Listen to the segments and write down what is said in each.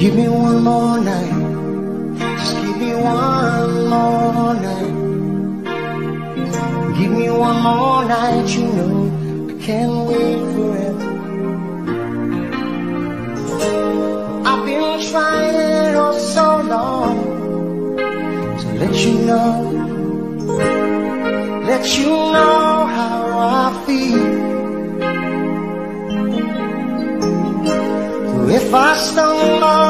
Give me one more night. Just give me one more night. Give me one more night, you know I can't wait forever. I've been trying oh so long to let you know, let you know how I feel. If I stumble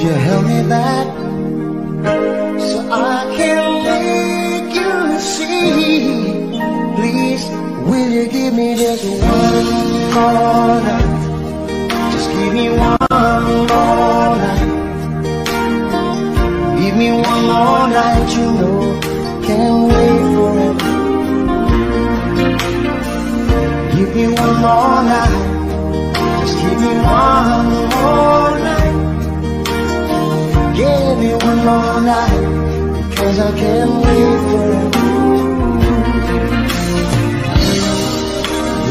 would you help me back so I can make you see? Please, will you give me just one more night? Just give me one more night. Give me one more night, you know, can't wait forever. Give me one more night. Just give me one more. Give me one more night. Cause I can't wait forever.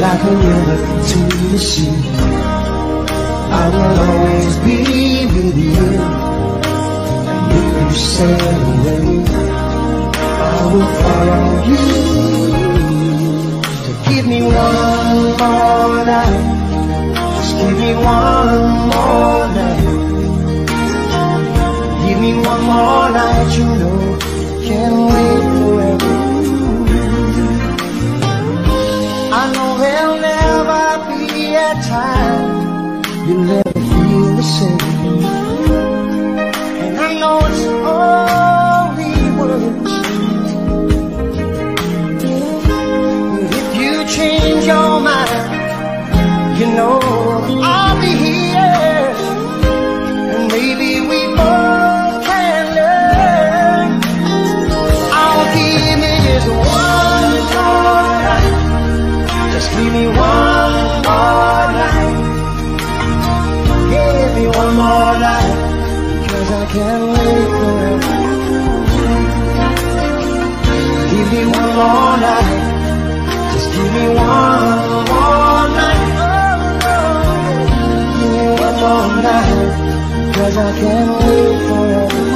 Like a river to the sea. I will always be with you. And if you sail away, I will follow you. So give me one more night. Just give me one more night. Give me one more night, you know. Can't wait forever. I know there'll never be a time you'll never feel the same. Cause I can't wait forever.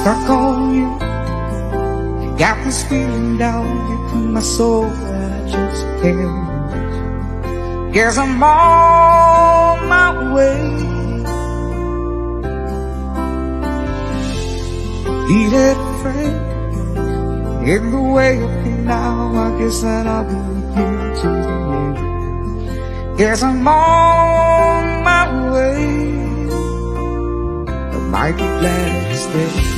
Stuck on you. I got this feeling down deep in my soul that I just can't. Guess I'm on my way. Needed a friend in the way of me now. I guess that I'll be here till the end. Guess I'm on my way. I might be glad to stay.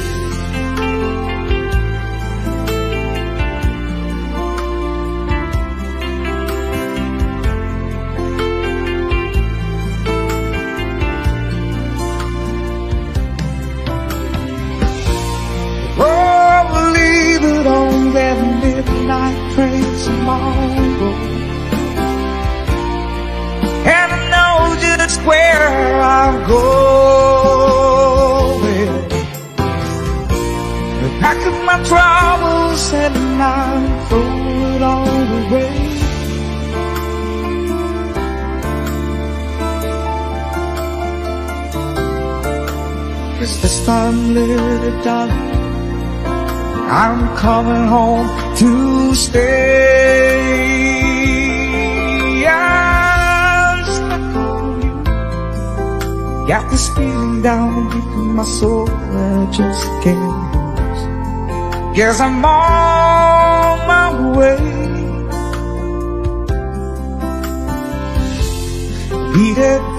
Darling, I'm coming home to stay. I'm stuck on you. Got this feeling down deep in my soul I just can't. Guess I'm on my way. Be that friend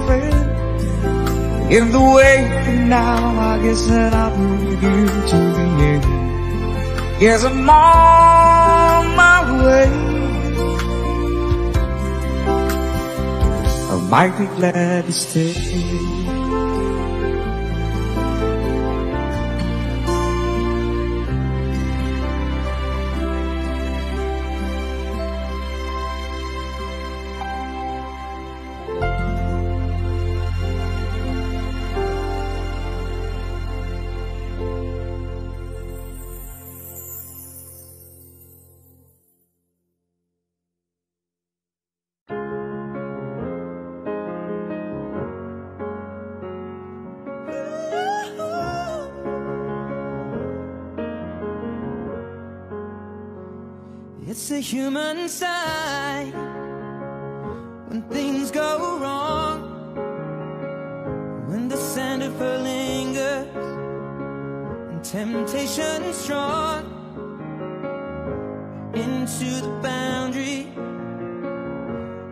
in the way for now. I guess that I'll with you to the end. Yes, I'm on my way. I might be glad to stay. It's a human side when things go wrong, when the scent of her lingers and temptation strong into the boundary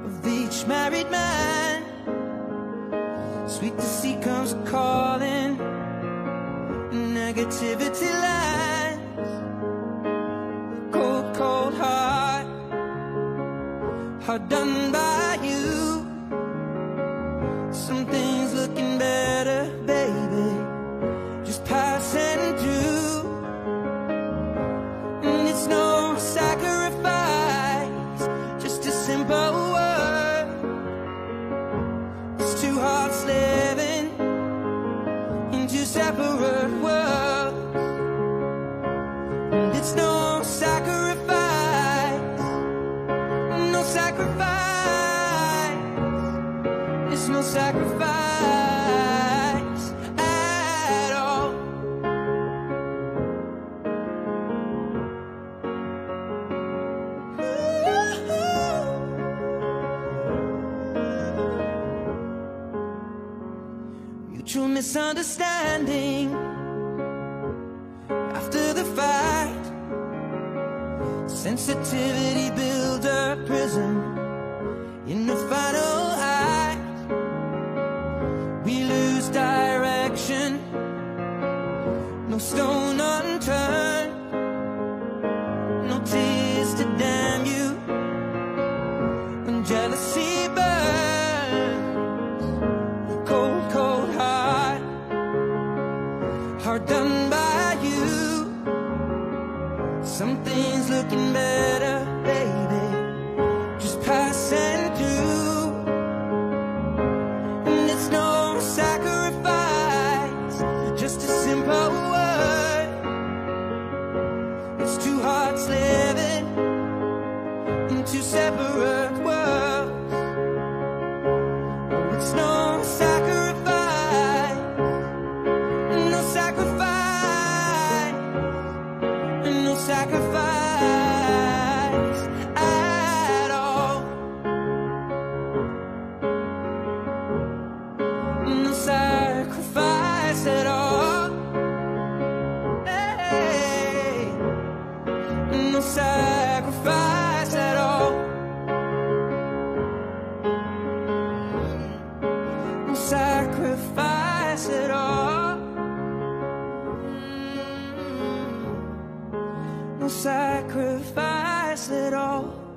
of each married man. Sweet deceit comes calling, negativity lies. Hard done by you. Some things looking better, baby Just passing through. And it's no sacrifice Just a simple word. It's two hearts living In two separate Something's looking better, sacrifice it all.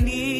need.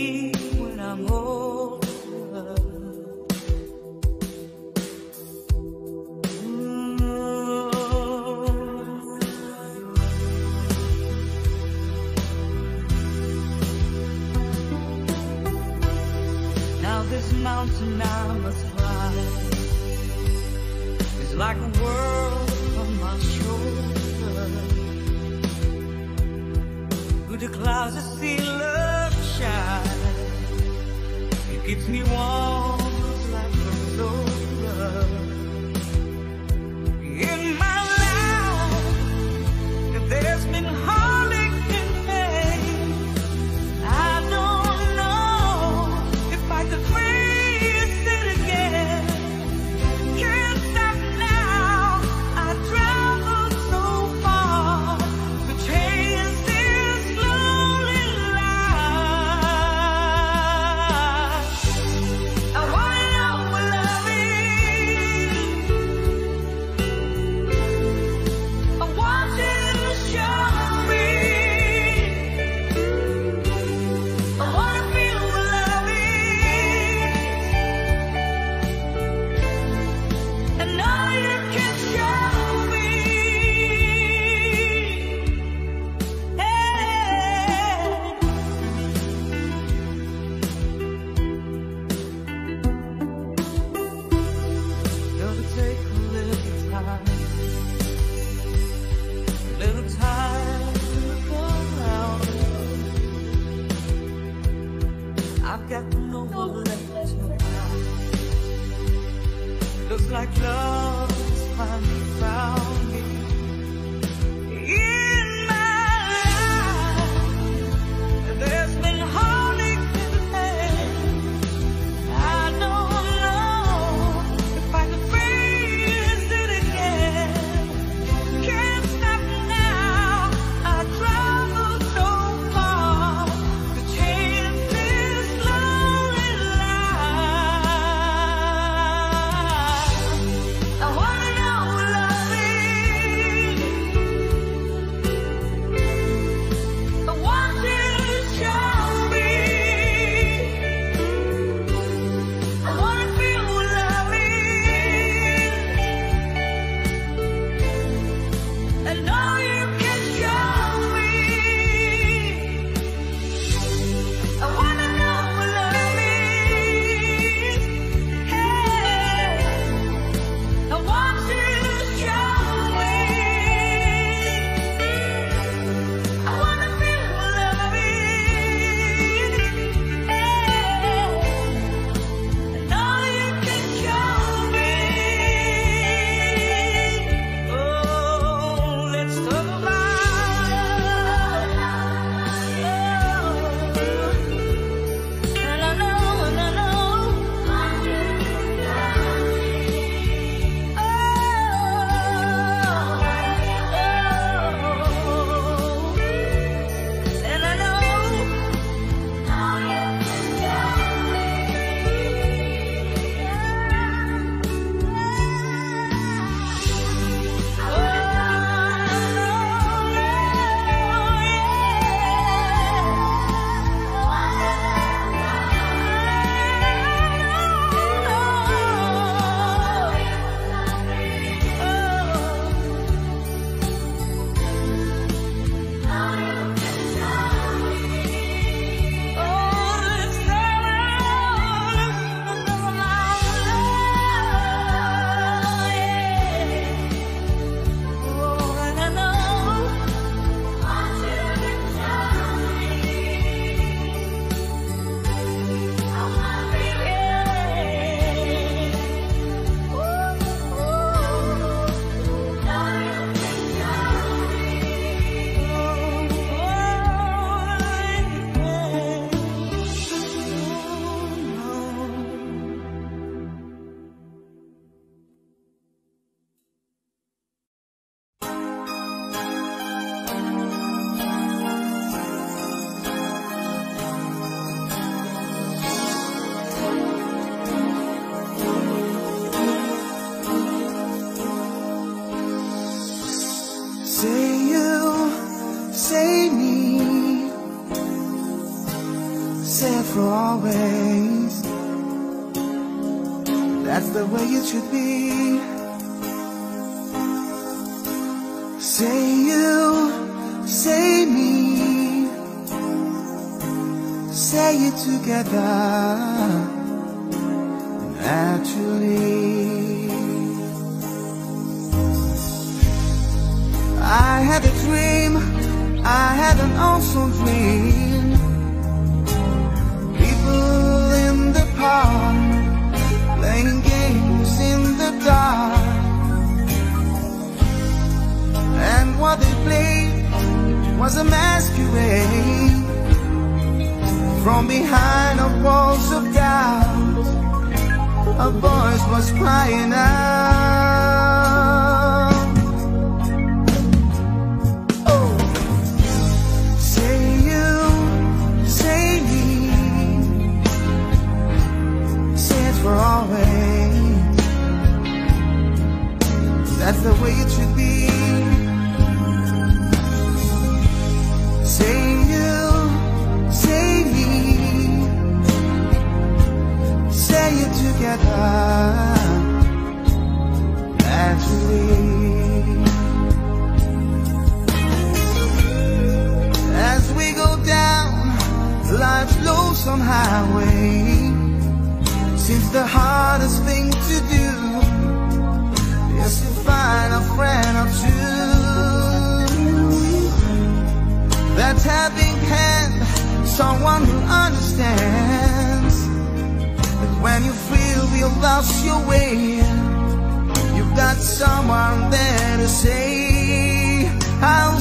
it together naturally. I had a dream, I had an awesome dream. People in the park, playing games in the dark. And what they played was a masquerade. From behind the walls of doubt A voice was crying out. Oh. Say you, say me. Say it for always. That's the way it should be. together naturally. As we go down life's lonesome highway, seems the hardest thing to do is to find a friend or two. That's having hand, someone who understands. lost your way. You've got someone there to say I'll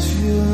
to